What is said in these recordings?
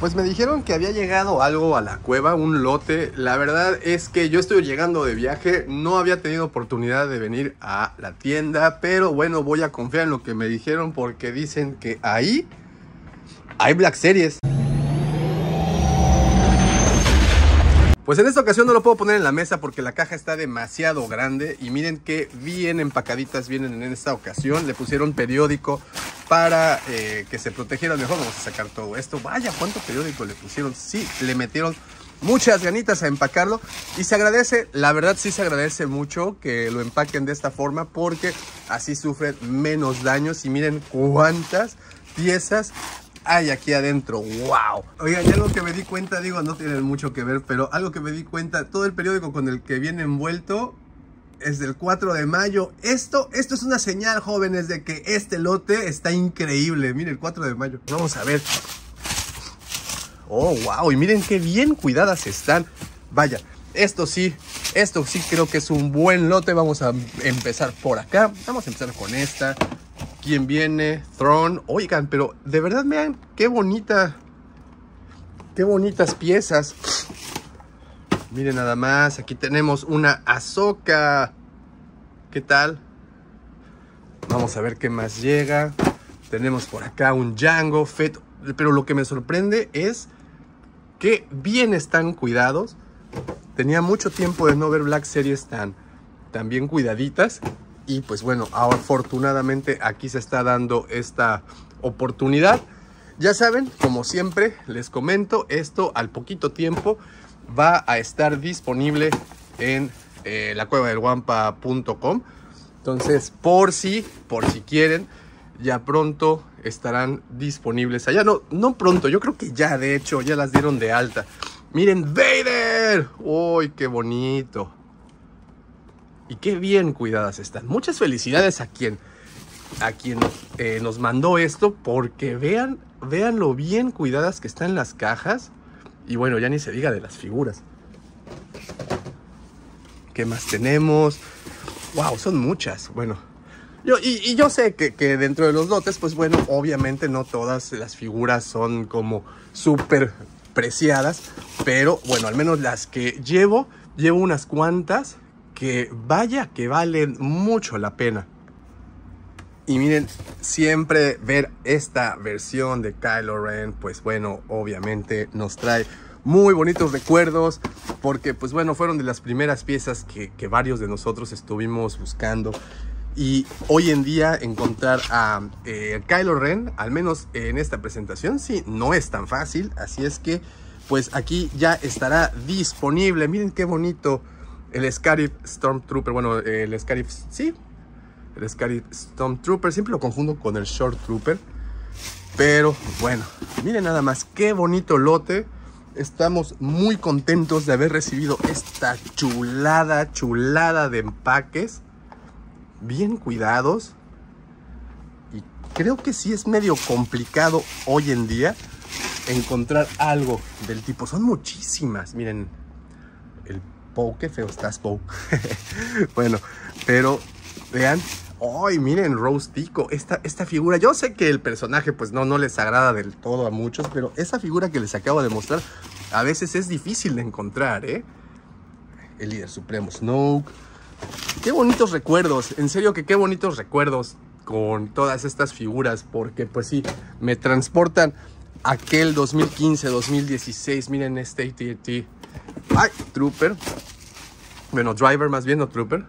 Pues me dijeron que había llegado algo a la cueva, un lote. La verdad es que yo estoy llegando de viaje, no había tenido oportunidad de venir a la tienda, pero bueno, voy a confiar en lo que me dijeron porque dicen que ahí hay Black Series. Pues en esta ocasión no lo puedo poner en la mesa porque la caja está demasiado grande y miren que bien empacaditas vienen en esta ocasión. Le pusieron periódico para eh, que se protegiera mejor. Vamos a sacar todo esto. Vaya, cuánto periódico le pusieron. Sí, le metieron muchas ganitas a empacarlo y se agradece, la verdad sí se agradece mucho que lo empaquen de esta forma porque así sufren menos daños y miren cuántas piezas hay aquí adentro. ¡Wow! Oigan, y algo que me di cuenta, digo, no tiene mucho que ver, pero algo que me di cuenta, todo el periódico con el que viene envuelto es del 4 de mayo. Esto, esto es una señal, jóvenes, de que este lote está increíble. Miren, el 4 de mayo. Vamos a ver. Oh, wow. Y miren qué bien cuidadas están. Vaya, esto sí, esto sí creo que es un buen lote. Vamos a empezar por acá. Vamos a empezar con esta quién viene, Throne. Oigan, pero de verdad vean qué bonita, qué bonitas piezas. Miren nada más, aquí tenemos una Azoka. ¿Qué tal? Vamos a ver qué más llega. Tenemos por acá un Django Fett. Pero lo que me sorprende es que bien están cuidados. Tenía mucho tiempo de no ver Black Series tan, tan bien cuidaditas. Y pues bueno, afortunadamente aquí se está dando esta oportunidad. Ya saben, como siempre les comento, esto al poquito tiempo va a estar disponible en eh, la cueva del guampa.com. Entonces, por si, por si quieren, ya pronto estarán disponibles allá. No, no pronto, yo creo que ya, de hecho, ya las dieron de alta. Miren, Vader. ¡Uy, qué bonito! Y qué bien cuidadas están. Muchas felicidades a quien, a quien eh, nos mandó esto, porque vean, vean lo bien cuidadas que están las cajas. Y bueno, ya ni se diga de las figuras. ¿Qué más tenemos? Wow, son muchas. Bueno, yo, y, yo sé que, que, dentro de los lotes, pues bueno, obviamente no todas las figuras son como súper preciadas. Pero bueno, al menos las que llevo, llevo unas cuantas que vaya que valen mucho la pena. Y miren, siempre ver esta versión de Kylo Ren, pues bueno, obviamente nos trae muy bonitos recuerdos, porque pues bueno, fueron de las primeras piezas que, varios de nosotros estuvimos buscando. Y hoy en día encontrar a eh, Kylo Ren, al menos en esta presentación, sí, no es tan fácil. Así es que, pues aquí ya estará disponible. Miren qué bonito el Scarif Stormtrooper, bueno, el Scarif, sí, el Scarif Stormtrooper, siempre lo confundo con el Short Trooper. Pero bueno, miren nada más, qué bonito lote. Estamos muy contentos de haber recibido esta chulada, chulada de empaques. Bien cuidados. Y creo que sí es medio complicado hoy en día encontrar algo del tipo. Son muchísimas. Miren, el qué feo estás, Poe. bueno, pero vean. ¡Ay, miren, Rose Tico! Esta, esta figura, yo sé que el personaje pues no, no les agrada del todo a muchos, pero esa figura que les acabo de mostrar a veces es difícil de encontrar, ¿eh? El líder supremo Snoke. Qué bonitos recuerdos, en serio que qué bonitos recuerdos con todas estas figuras, porque pues sí, me transportan aquel 2015, 2016, miren este AT&T Ay, Trooper. Bueno, Driver más bien, no Trooper.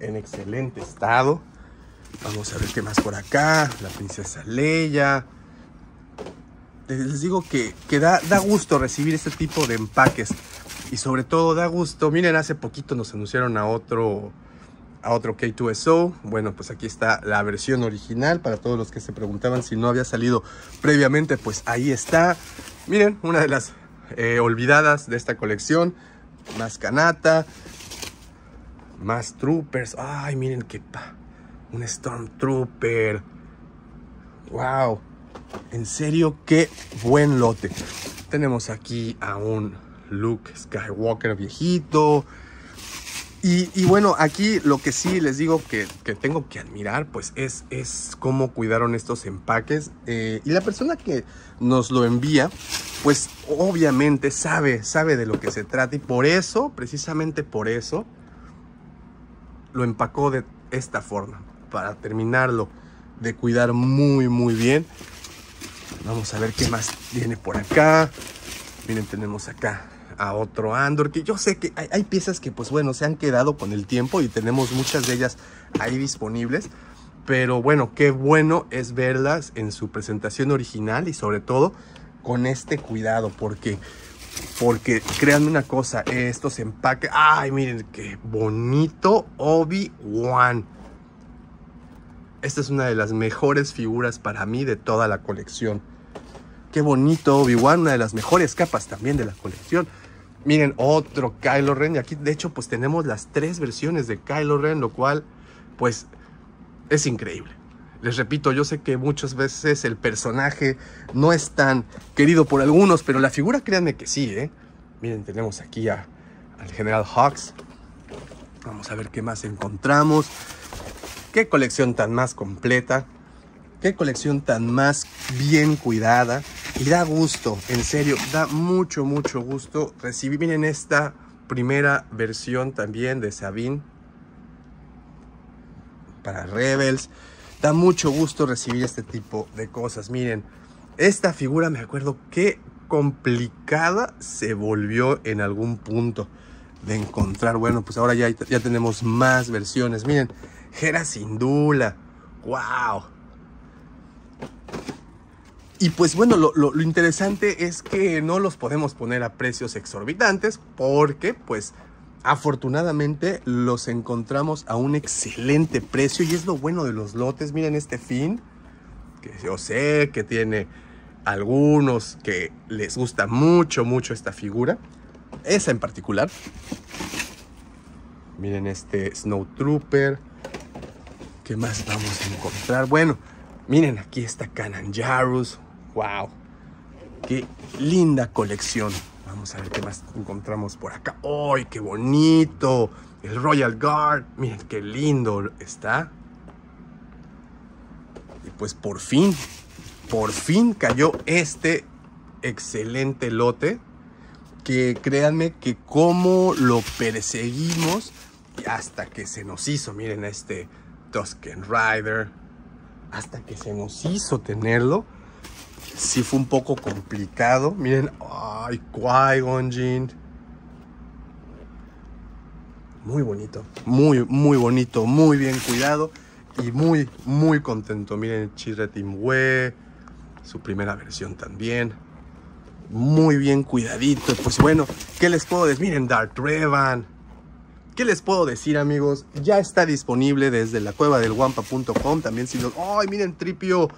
En excelente estado. Vamos a ver qué más por acá. La princesa Leia. Les digo que, que da, da gusto recibir este tipo de empaques. Y sobre todo da gusto. Miren, hace poquito nos anunciaron a otro a otro K2SO. Bueno, pues aquí está la versión original para todos los que se preguntaban si no había salido previamente, pues ahí está. Miren, una de las eh, olvidadas de esta colección. Más Kanata. Más Troopers. Ay, miren qué... Un Stormtrooper. Wow. En serio, qué buen lote. Tenemos aquí a un Luke Skywalker viejito. Y, bueno, aquí lo que sí les digo que, tengo que admirar, pues es, es cómo cuidaron estos empaques. Eh, y la persona que nos lo envía, pues obviamente sabe, sabe de lo que se trata. Y por eso, precisamente por eso, lo empacó de esta forma. Para terminarlo de cuidar muy, muy bien. Vamos a ver qué más viene por acá. Miren, tenemos acá a otro Andor, que yo sé que hay, piezas que pues bueno, se han quedado con el tiempo y tenemos muchas de ellas ahí disponibles. Pero bueno, qué bueno es verlas en su presentación original y sobre todo con este cuidado, porque, porque créanme una cosa, estos empaques, ay miren qué bonito Obi-Wan. Esta es una de las mejores figuras para mí de toda la colección. Qué bonito Obi-Wan, una de las mejores capas también de la colección. Miren, otro Kylo Ren. Y aquí, de hecho, pues tenemos las tres versiones de Kylo Ren, lo cual, pues, es increíble. Les repito, yo sé que muchas veces el personaje no es tan querido por algunos, pero la figura, créanme que sí, ¿eh? Miren, tenemos aquí al General Hawks. Vamos a ver qué más encontramos. Qué colección tan más completa. Qué colección tan más bien cuidada. Y da gusto, en serio, da mucho, mucho gusto recibir. Miren esta primera versión también de Sabine para Rebels. Da mucho gusto recibir este tipo de cosas. Miren, esta figura me acuerdo qué complicada se volvió en algún punto de encontrar. Bueno, pues ahora ya, ya tenemos más versiones. Miren, Gera Sindula. ¡Wow! Y pues bueno, lo, interesante es que no los podemos poner a precios exorbitantes porque pues afortunadamente los encontramos a un excelente precio y es lo bueno de los lotes. Miren este fin, que yo sé que tiene algunos que les gusta mucho, mucho esta figura. Esa en particular. Miren este Snow Trooper. ¿Qué más vamos a encontrar? Bueno, miren aquí está Canan Jarus. ¡Wow! ¡Qué linda colección! Vamos a ver qué más encontramos por acá. ¡Ay, qué bonito! El Royal Guard. Miren qué lindo está. Y pues por fin, por fin cayó este excelente lote. Que créanme que como lo perseguimos hasta que se nos hizo. Miren este Tusken Rider. Hasta que se nos hizo tenerlo sí fue un poco complicado. Miren, ay, Qui-Gon Muy bonito, muy, muy bonito, muy bien cuidado y muy, muy contento. Miren, Chirretimwe, su primera versión también. Muy bien cuidadito. Pues bueno, ¿qué les puedo decir? Miren, Darth Revan. ¿Qué les puedo decir, amigos? Ya está disponible desde la cueva del guampa.com. También si los... ¡Ay, miren, Tripio!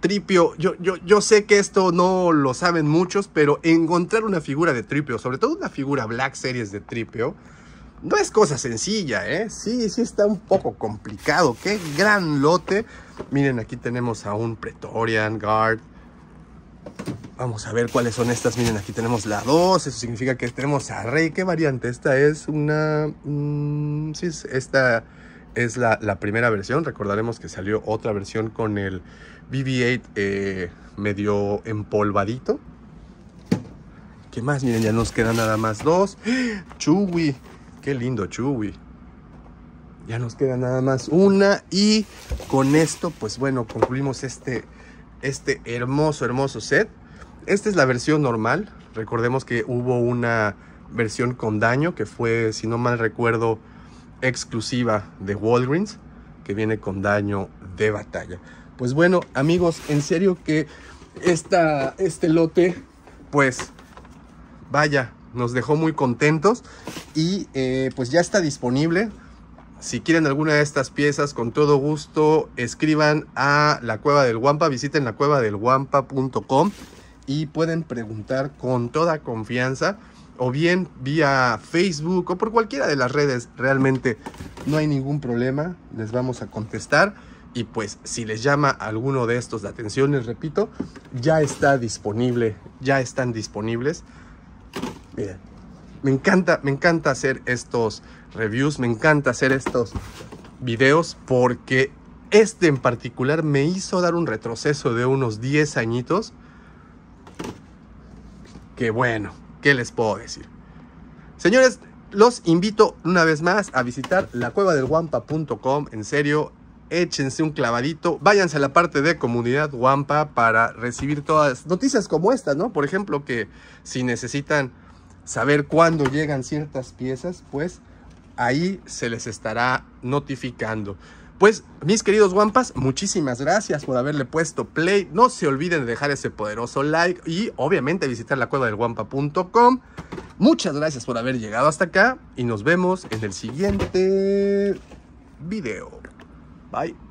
Tripio, yo, yo, yo sé que esto no lo saben muchos, pero encontrar una figura de Tripio, sobre todo una figura Black Series de Tripio, no es cosa sencilla, ¿eh? Sí, sí está un poco complicado. ¡Qué gran lote! Miren, aquí tenemos a un Pretorian Guard. Vamos a ver cuáles son estas. Miren, aquí tenemos la 2. Eso significa que tenemos a Rey. ¿Qué variante? Esta es una... Mm, sí, esta es la, la primera versión. Recordaremos que salió otra versión con el BB-8 eh, medio empolvadito. ¿Qué más? Miren, ya nos quedan nada más dos. Chewie. Qué lindo Chewie. Ya nos queda nada más una. Y con esto, pues bueno, concluimos este, este hermoso, hermoso set. Esta es la versión normal. Recordemos que hubo una versión con daño que fue, si no mal recuerdo, exclusiva de Walgreens. Que viene con daño de batalla. Pues bueno, amigos, en serio que esta, este lote, pues vaya, nos dejó muy contentos y eh, pues ya está disponible. Si quieren alguna de estas piezas, con todo gusto, escriban a la Cueva del Guampa, visiten la cueva del guampa.com y pueden preguntar con toda confianza o bien vía Facebook o por cualquiera de las redes. Realmente no hay ningún problema, les vamos a contestar. Y pues si les llama alguno de estos de atención, les repito, ya está disponible, ya están disponibles. Miren, me encanta, me encanta hacer estos reviews, me encanta hacer estos videos porque este en particular me hizo dar un retroceso de unos 10 añitos. Que bueno, ¿qué les puedo decir? Señores, los invito una vez más a visitar la cueva del guampa.com. En serio, échense un clavadito. Váyanse a la parte de comunidad Wampa para recibir todas noticias como esta, ¿no? Por ejemplo, que si necesitan saber cuándo llegan ciertas piezas, pues ahí se les estará notificando. Pues, mis queridos Wampas, muchísimas gracias por haberle puesto play. No se olviden de dejar ese poderoso like y obviamente visitar la cueva del guampa.com. Muchas gracias por haber llegado hasta acá y nos vemos en el siguiente video. Bye.